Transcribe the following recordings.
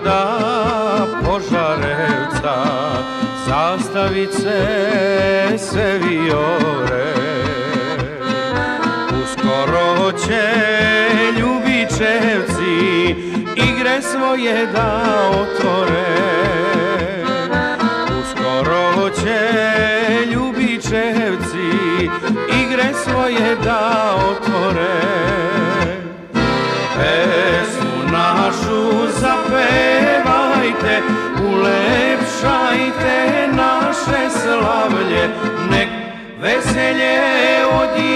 grada Požarevca, zastavice se viore. Uskoro će ljubičevci igre svoje da otvore. Ulepšajte naše slavlje, nek veselje odjekuje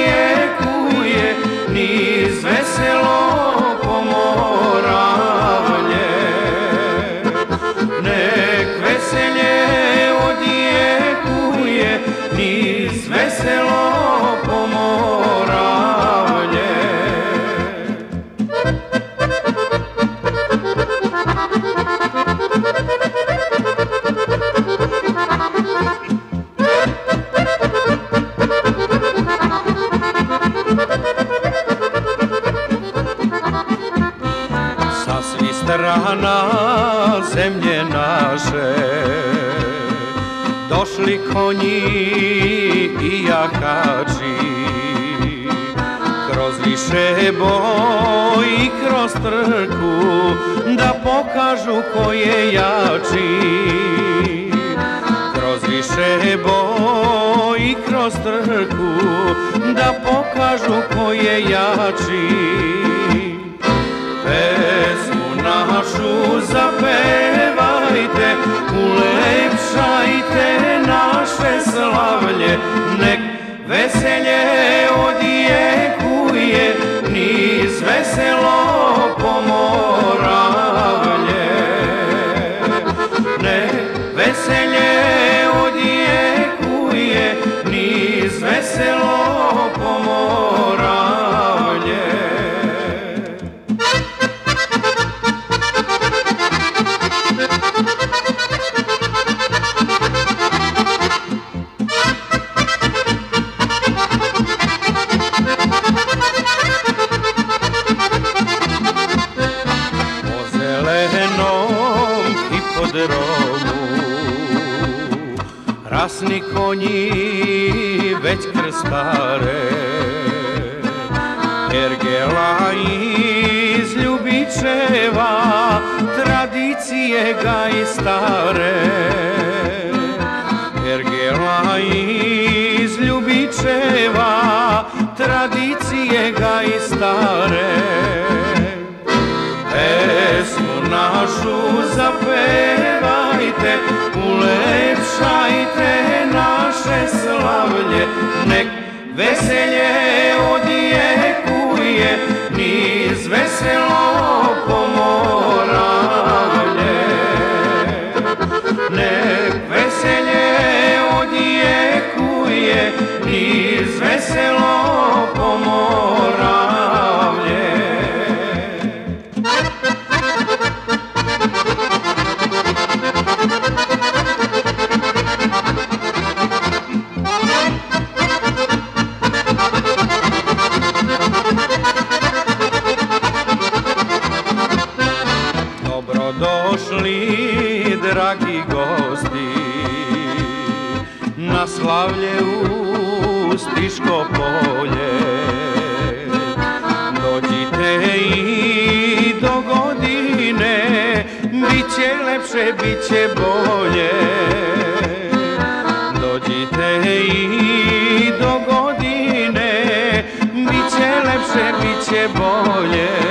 sa svih strana zemlje naše došli konji i jakači. Kroz više boj i kroz trku da pokažu ko je jači. Kroz više boj kroz trku da pokažu ko je jači Pesmu našu zapevajte, ulepšajte naše slavlje, nek veselje odjekuje niz veselo pomoravlje. Nek veselje Hrasný koní, veď krstare, Ergelai z Ljubičeva, tradicije gaj stare. Ergelai iz Ljubičeva, tradicije gaj stare. Nek veselje Dobrodošli, dragi gosti, na slavlje u Stiško polje. Dođite i do godine, bit će lepše, bit će bolje. Dođite i do godine, bit će lepše, bit će.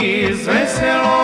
Niz veselo